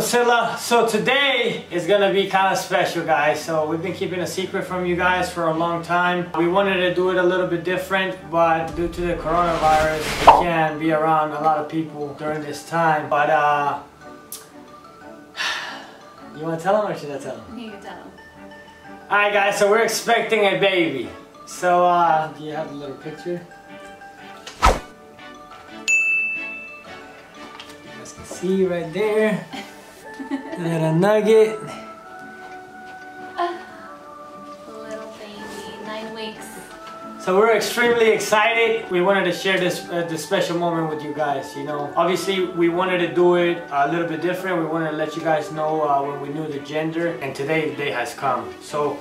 So today is gonna be kind of special guys. So we've been keeping a secret from you guys for a long time. We wanted to do it a little bit different, but due to the coronavirus, we can't be around a lot of people during this time. But uh, you wanna tell them or should I tell them? You can tell them. Alright guys, so we're expecting a baby. So uh, do you have a little picture? You guys can see right there. nugget. Little baby, nine weeks. So we're extremely excited. We wanted to share this uh, this special moment with you guys. You know, obviously we wanted to do it a little bit different. We wanted to let you guys know uh, when we knew the gender, and today the day has come. So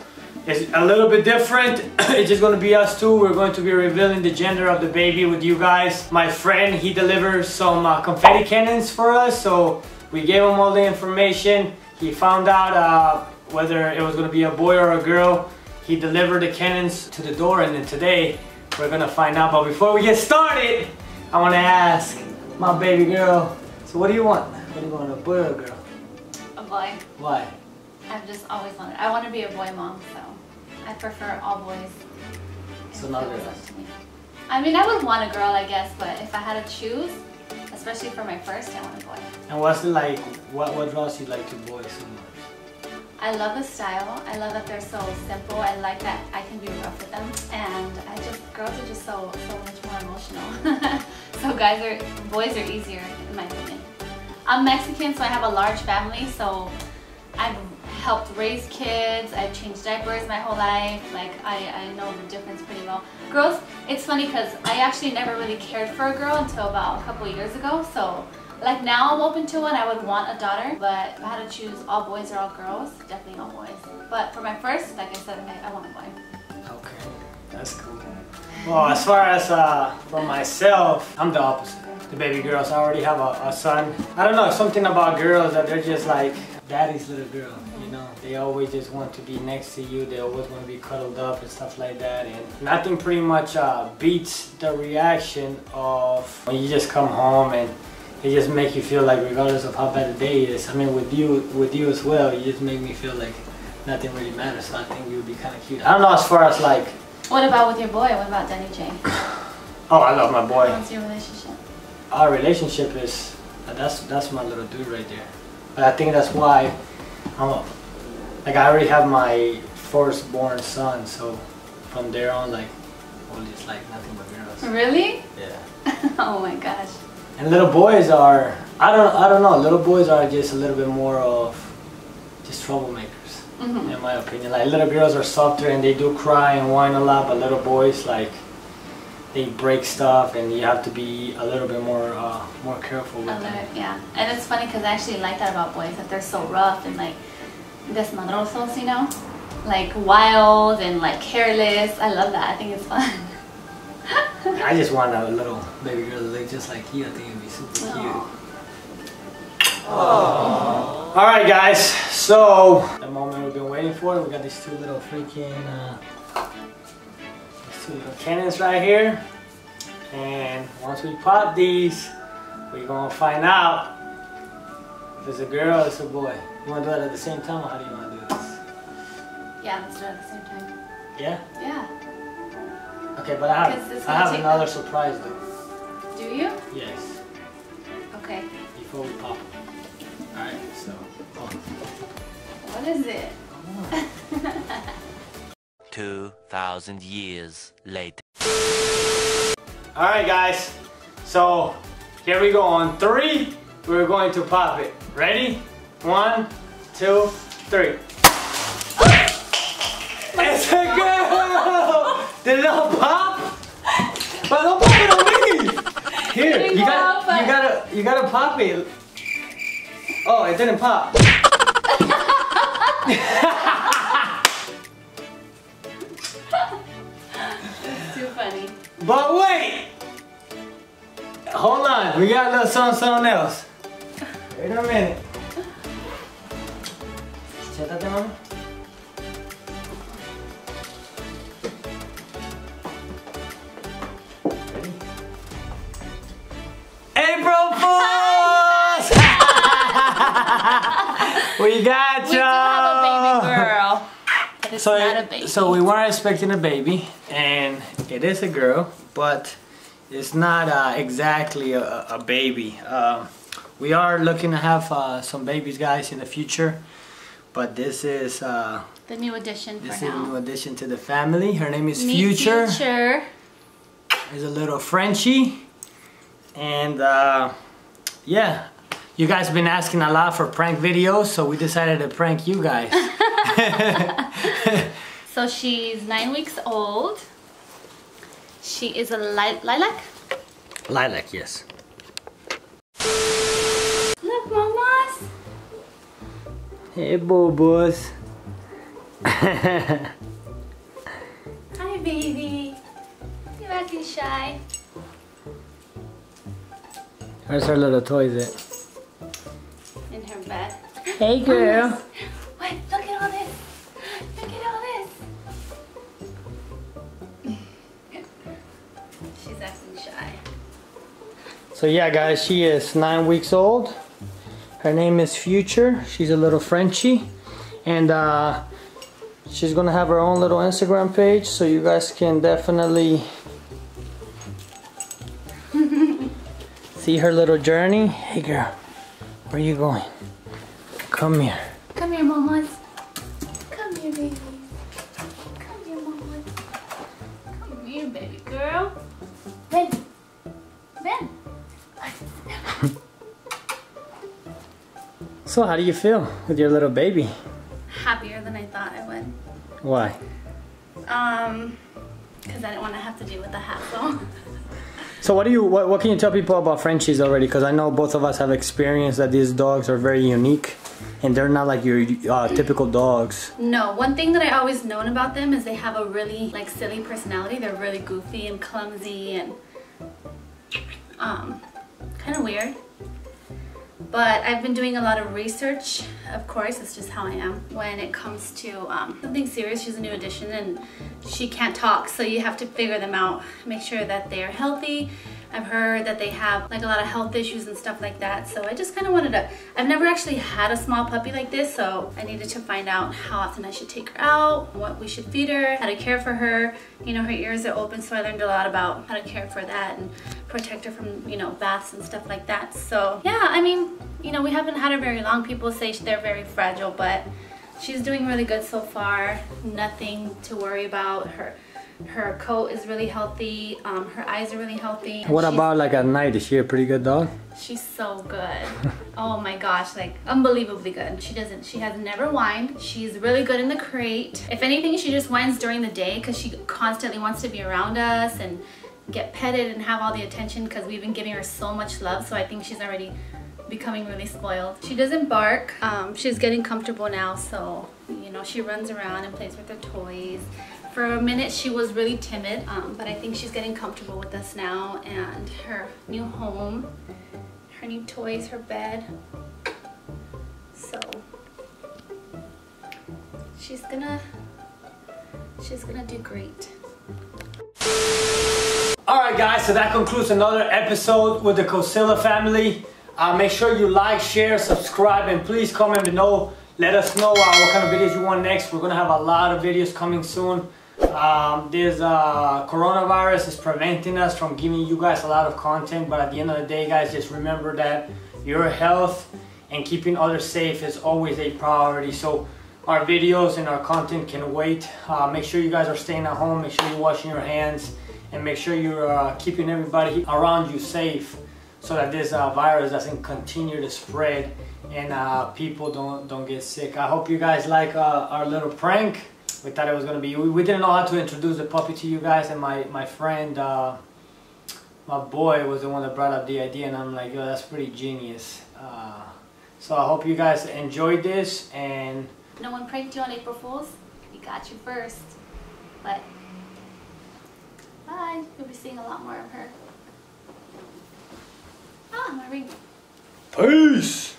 it's a little bit different. it's just going to be us two. We're going to be revealing the gender of the baby with you guys. My friend, he delivers some uh, confetti cannons for us, so we gave him all the information. He found out uh, whether it was going to be a boy or a girl. He delivered the cannons to the door and then today we're gonna find out. But before we get started, I wanna ask my baby girl, so what do you want? What do you want, a boy or a girl? A boy. Why? I've just always wanted. I want to be a boy mom, so I prefer all boys. So not girls. to me. I mean, I would want a girl, I guess, but if I had to choose, especially for my first, a boy. And what's it like, what, what draws you like to boys so much? I love the style. I love that they're so simple. I like that I can be rough with them, and I just girls are just so so much more emotional. so guys are boys are easier in my opinion. I'm Mexican, so I have a large family. So I've helped raise kids. I've changed diapers my whole life. Like I I know the difference pretty well. Girls, it's funny because I actually never really cared for a girl until about a couple years ago. So. Like now I'm open to one, I would want a daughter, but if I had to choose all boys or all girls, definitely all boys. But for my first, like I said, I, I want a boy. Okay, that's cool. Well, as far as uh, for myself, I'm the opposite. The baby girls, I already have a, a son. I don't know, something about girls that they're just like daddy's little girl? They always just want to be next to you. They always want to be cuddled up and stuff like that. And nothing pretty much uh, beats the reaction of when you just come home and it just make you feel like regardless of how bad the day is. I mean, with you, with you as well, you just make me feel like nothing really matters. So I think you would be kind of cute. I don't know as far as like, What about with your boy? What about Danny J? oh, I love my boy. What's your relationship? Our relationship is that's that's my little dude right there. But I think that's why I'm a, like I already have my firstborn son. So from there on, like, well, it's like nothing but girls. Really? Yeah. oh my gosh. And little boys are I don't I don't know. Little boys are just a little bit more of just troublemakers, hmm in my opinion. Like little girls are softer and they do cry and whine a lot, but little boys like they break stuff and you have to be a little bit more uh, more careful with them. Yeah. And it's funny because I actually like that about boys, that they're so rough and like desmadrosos, you know? Like wild and like careless. I love that. I think it's fun. I just want a little baby girl to look just like you. I think it'd be super cute. Aw. All right, guys. So the moment we've been waiting for. We got these two little freaking uh, these two little cannons right here. And once we pop these, we're gonna find out if it's a girl it's a boy. You wanna do it at the same time, or how do you wanna do this? Yeah, let's do it at the same time. Yeah. Yeah. Okay, but I have I have take- another surprise though. Do you? Yes. Okay. Before we pop. All right. So. What is it? 2,000 years later. All right, guys. So here we go. On three, we're going to pop it. Ready? One, two, three. it's a girl. Did it all pop? But don't pop it on me. Here, you got, off, but- you gotta, you gotta pop it. Oh, it didn't pop. Too funny. But wait! Hold on, we got a little something, something else. Wait a minute. Siéntate, mami. Ready? April Fools! We got We do have a baby girl. But it's So, not a baby. so we weren't expecting a baby, and it is a girl, but it's not uh, exactly a, a baby. Uh, we are looking to have uh, some babies, guys, in the future, but this is uh, the new addition this for is a new addition to the family. Her name is Meet Future. Future. Is a little Frenchie, and uh, yeah. You guys have been asking a lot for prank videos, so we decided to prank you guys. So she's nine weeks old. She is a li- lilac. Lilac, yes. Hey, boo-boos. Hi, baby. You're acting shy. Where's her little toys at? In her bed. Hey, girl. Wait, look at all this. Look at all this. She's acting shy. So yeah, guys, she is nine weeks old. Her name is Future. She's a little Frenchie, and uh, she's gonna have her own little Instagram page, so you guys can definitely see her little journey. Hey, girl, where you going? Come here. Come here, mamas. So how do you feel with your little baby? Happier than I thought I would. Why? Um, because I didn't want to have to deal with the hassle. So what do you what, what can you tell people about Frenchies already? Because I know both of us have experienced that these dogs are very unique, and they're not like your uh, typical dogs. No, one thing that I always known about them is they have a really like silly personality. They're really goofy and clumsy and um, kind of weird. But I've been doing a lot of research. Of course, it's just how I am. When it comes to um, something serious, she's a new addition and she can't talk, so you have to figure them out. Make sure that they are healthy. I've heard that they have like a lot of health issues and stuff like that. So I just kind of wanted to, I've never actually had a small puppy like this. So I needed to find out how often I should take her out, what we should feed her, how to care for her. You know, her ears are open. So I learned a lot about how to care for that and protect her from, you know, baths and stuff like that. So yeah, I mean, you know, we haven't had her very long. People say they're very fragile, but she's doing really good so far. Nothing to worry about. Her her coat is really healthy. Um, her eyes are really healthy. What she's- about like at night? Is she a pretty good dog? She's so good. oh my gosh, like unbelievably good. She doesn't, she has never whined. She's really good in the crate. If anything, she just whines during the day because she constantly wants to be around us and get petted and have all the attention because we've been giving her so much love. So I think she's already becoming really spoiled. She doesn't bark. Um, she's getting comfortable now. So, you know, she runs around and plays with her toys. For a minute, she was really timid, um, but I think she's getting comfortable with us now and her new home her new toys, her bed. So she's gonna she's gonna do great. Alright guys, so that concludes another episode with the Kocilla family. Uh, make sure you like, share, subscribe, and please comment below. Let us know uh, what kind of videos you want next. We're gonna have a lot of videos coming soon. Um, this uh, coronavirus is preventing us from giving you guys a lot of content, but at the end of the day, guys, just remember that your health and keeping others safe is always a priority. So our videos and our content can wait. Uh, make sure you guys are staying at home. Make sure you're washing your hands and make sure you're uh, keeping everybody around you safe so that this uh, virus doesn't continue to spread and uh, people don't don't get sick. I hope you guys like uh, our little prank. We thought it was gonna be. We, we didn't know how to introduce the puppy to you guys, and my my friend, uh, my boy, was the one that brought up the idea, and I'm like, yo, that's pretty genius. Uh, so I hope you guys enjoyed this, and No one pranked you on April Fools. We got you first. But bye. You'll be seeing a lot more of her. Ah, my ring. peace.